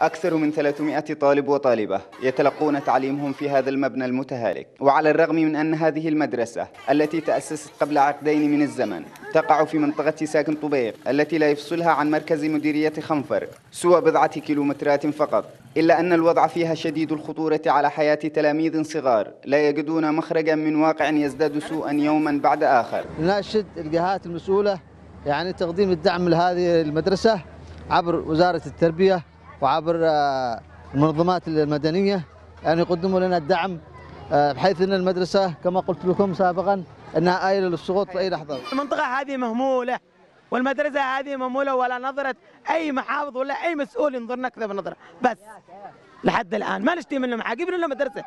أكثر من 300 طالب وطالبة يتلقون تعليمهم في هذا المبنى المتهالك. وعلى الرغم من أن هذه المدرسة التي تأسست قبل عقدين من الزمن تقع في منطقة ساكن طبيق التي لا يفصلها عن مركز مديرية خنفر سوى بضعة كيلومترات فقط إلا أن الوضع فيها شديد الخطورة على حياة تلاميذ صغار لا يجدون مخرجا من واقع يزداد سوءا يوما بعد آخر. نناشد الجهات المسؤولة يعني تقديم الدعم لهذه المدرسة عبر وزارة التربية وعبر آه، المنظمات المدنية أن يقدموا لنا الدعم آه، بحيث أن المدرسة كما قلت لكم سابقا أنها آيلة للسقوط في أي لحظة. المنطقة هذه مهمولة والمدرسة هذه مهمولة ولا نظرة أي محافظ ولا أي مسؤول ينظرنا كذا بنظرة بس لحد الآن ما نشتي منهم حاجة يبنوا لنا مدرسة.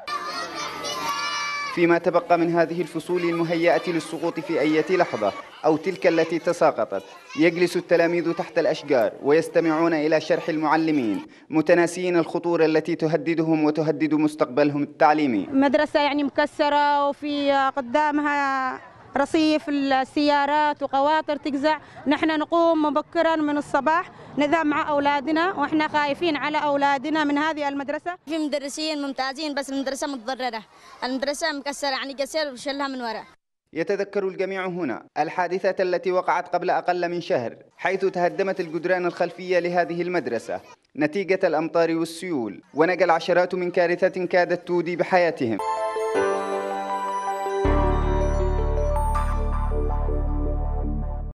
فيما تبقى من هذه الفصول المهيئة للسقوط في أي لحظة أو تلك التي تساقطت. يجلس التلاميذ تحت الأشجار ويستمعون إلى شرح المعلمين متناسين الخطورة التي تهددهم وتهدد مستقبلهم التعليمي. مدرسة يعني مكسرة وفي قدامها رصيف السيارات وقواطر تجزع. نحن نقوم مبكرا من الصباح. نذهب مع أولادنا وإحنا خايفين على أولادنا من هذه المدرسة. في مدرسين ممتازين بس المدرسة متضررة. المدرسة مكسرة يعني قصير وشلها من وراء يتذكر الجميع هنا الحادثة التي وقعت قبل أقل من شهر حيث تهدمت الجدران الخلفية لهذه المدرسة. نتيجة الأمطار والسيول ونجا العشرات من كارثة كادت تودي بحياتهم.